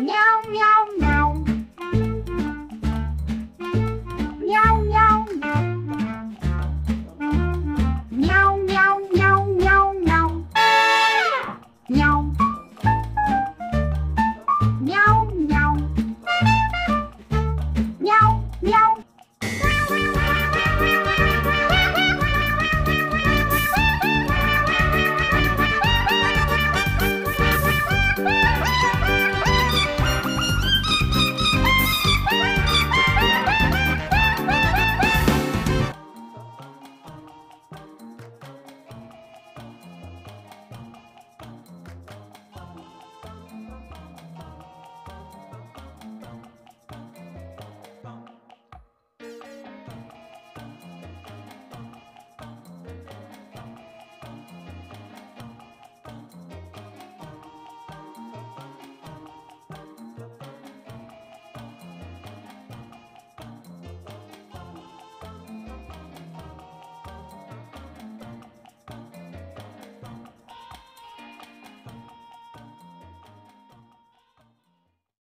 Meow, meow, meow.